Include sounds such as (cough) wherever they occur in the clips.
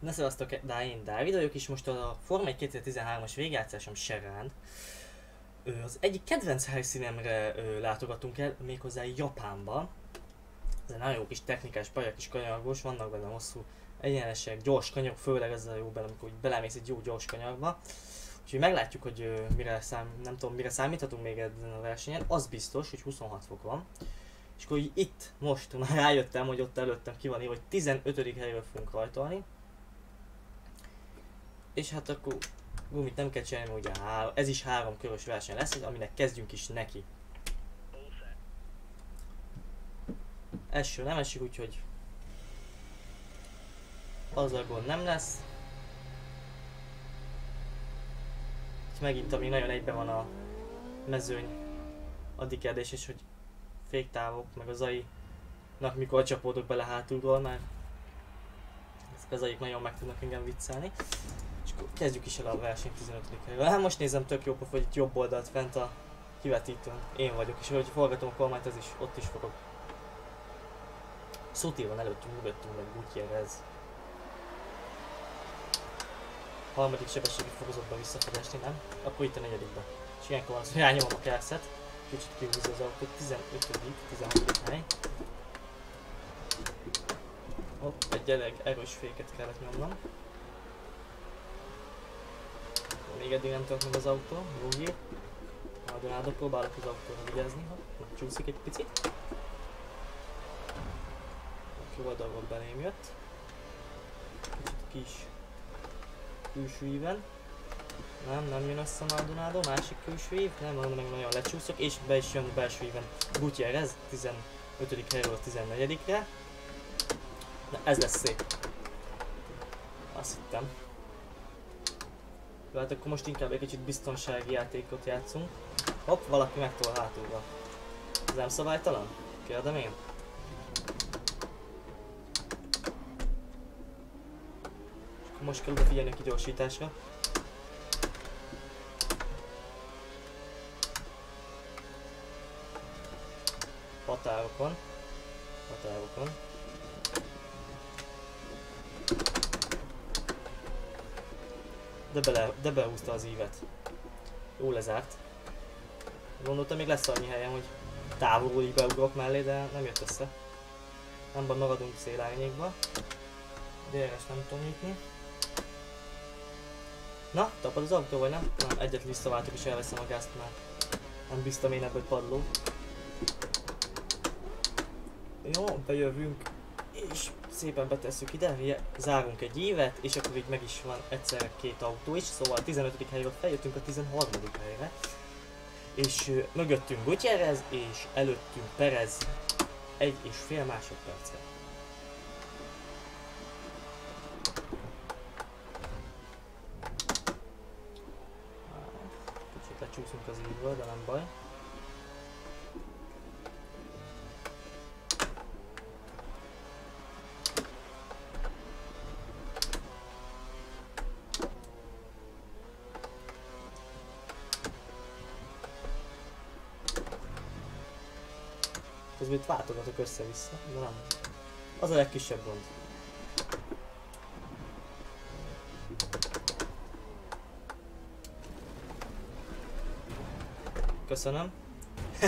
Na szevasztok, de én Dávid vagyok, és most a Forma 1 2013-as végjátszásom során ö, az egyik kedvenc helyszínemre látogatunk el, méghozzá Japánba. Ez egy nagyon jó kis technikás, pajak és kanyargós, vannak benne hosszú egyenesek, gyors kanyarok, főleg ez a jó benne, amikor belemész egy jó gyors kanyarba. Úgyhogy meglátjuk, hogy mire szám, nem tudom, mire számíthatunk még ezen a versenyen. Az biztos, hogy 26 fok van. És akkor itt, most már rájöttem, hogy ott előttem ki van hogy 15. helyről fogunk rajtolni. És hát akkor gumit nem kell csinálni, ugye há- ez is három körös verseny lesz, aminek kezdjünk is neki. Első nem esik, úgyhogy az a gond nem lesz. Itt megint, ami nagyon egyben van a mezőny, addig kérdés is, hogy féktávok, meg az AI-nak mikor csapódok bele hátulról, mert ezek az AI-k nagyon meg tudnak engem viccelni. És akkor kezdjük is el a verseny 15 helyről. Hát most nézem tök jó, hogy itt jobb oldalt fent a kivetítőn én vagyok, és hogy forgatom a kormányt, az is, ott is fogok. Szuti van előttünk, mögöttünk, meg Gutierrez. Harmadik sebességi fokozatba vissza fog esni, nem? Akkor itt a negyedikbe. És ilyenkor van az, hogy rányomom a kerszet. Kicsit kihúzza az autót, 15 16 hely. Hopp, egy elég erős féket kellett nyomnom. Még eddig nem tört meg az autó, jó hír. Maldonado próbálok az autóra vigyázni, ha csúszik egy picit. Jó oldalról belém jött. Kis külső íven. Nem, nem jön össze Maldonado, másik külső ív, nem, mondom, meg nagyon lecsúszok, és be is jön a belső íven Gutierrez, 15. helyről 14-re. Na ez lesz szép. Azt hittem. Jó, hát akkor most inkább egy kicsit biztonsági játékot játszunk. Hopp, valaki megtol hátulra. Ez nem szabálytalan? Kérdem én. Most kell odafigyelni a kigyorsításra. Határokon. Határokon. De, bele, de behúzta az ívet. Jó lezárt. Gondoltam még lesz annyi helyen, hogy távolról így beugrok mellé, de nem jött össze. Nem maradunk szélárnyékba. DRS nem tudom nyitni. Na, tapad az autó vagy nem? Nem, egyet visszaváltok és elveszem a gázt már. Nem bíztam én ebből padló. Jó, bejövünk. És szépen betesszük ide, zárunk egy évet, és akkor így meg is van egyszerre két autó is, szóval a 15. helyről feljöttünk a 13. helyre. És ö, mögöttünk Gutierrez, és előttünk Perez egy és fél másodpercre. Kicsit lecsúszunk az ívből, de nem baj. Közben itt váltogatok össze-vissza, de nem. Az a legkisebb gond. Köszönöm.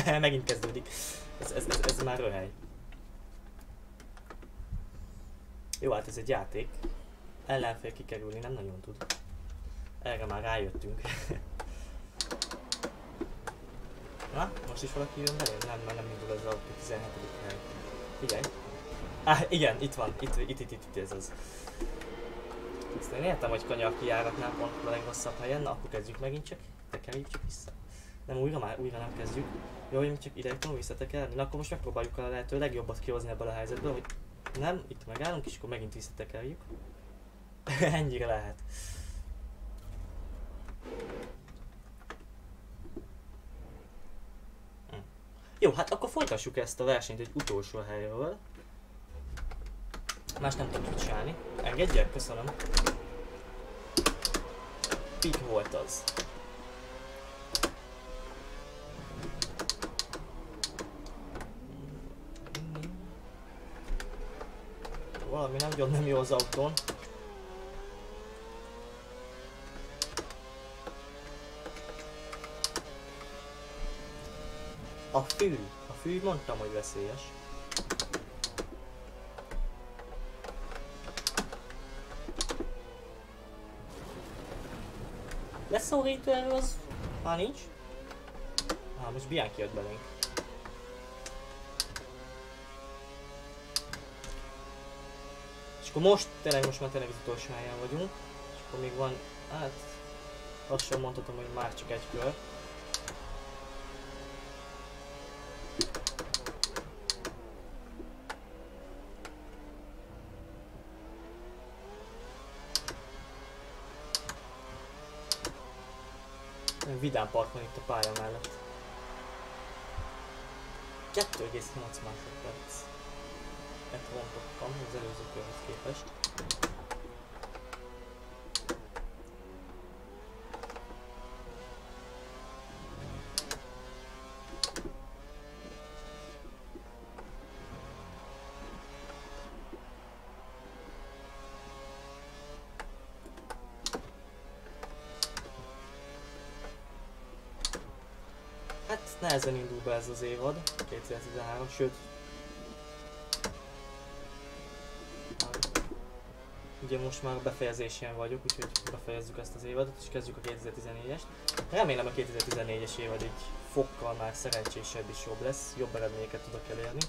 (laughs) Megint kezdődik. Ez, ez, ez, ez már röhely. Jó, hát ez egy játék. Ellenfél kikerülni nem nagyon tud. Erre már rájöttünk. (laughs) Na, most is valaki jön belém? Nem, mert nem indul az autó 17. hely. Figyelj. Ah, igen, itt van. Itt, itt, itt, itt, itt ez az. Ezt én értem, hogy kanyar kijáratnál pont a legrosszabb helyen. Na, akkor kezdjük megint csak. Tekerjük csak vissza. Nem, újra már, újra nem kezdjük. Jó, én csak ide tudom visszatekerni. Na, akkor most megpróbáljuk a lehető legjobbat kihozni ebből a helyzetből, hogy nem, itt megállunk, és akkor megint visszatekerjük. (laughs) Ennyire lehet. Jó, hát akkor folytassuk ezt a versenyt egy utolsó helyről. Más nem tudjuk csinálni. Engedjek? Köszönöm. Pik volt az. Valami nagyon nem jó az autón. A fű. A fű mondtam, hogy veszélyes. Leszorító erő az már nincs. Á, most Bianchi jött belénk. És akkor most, tényleg most már tényleg az utolsó helyen vagyunk. És akkor még van, hát lassan mondhatom, hogy már csak egy kör. Vidám park van itt a pálya mellett. 2,8 másodperc. Ett rontottam az előző körhöz képest. Hát nehezen indul be ez az évad, 2013, sőt... Ugye most már befejezésén vagyok, úgyhogy befejezzük ezt az évadot, és kezdjük a 2014-est. Remélem a 2014-es évad így fokkal már szerencsésebb és jobb lesz, jobb eredményeket tudok elérni.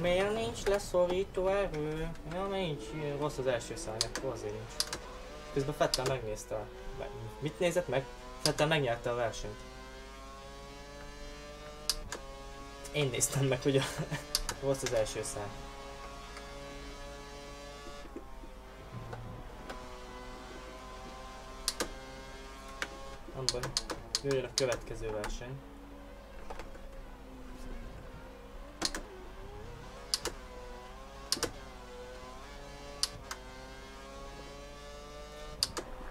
Miért nincs leszorító erő? Ja, nincs, ilyen rossz az első szárny, azért nincs. Közben Fettel megnézte. a- mit nézett meg? Fettel megnyerte a versenyt. Én néztem meg, hogy a (laughs) rossz az első szám. Nem baj. Jöjjön a következő verseny.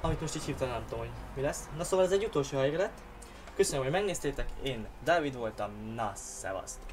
Amit most így hirtelen nem tudom, hogy mi lesz. Na szóval ez egy utolsó hely lett. Köszönöm, hogy megnéztétek. Én Dávid voltam. Na, szevaszt!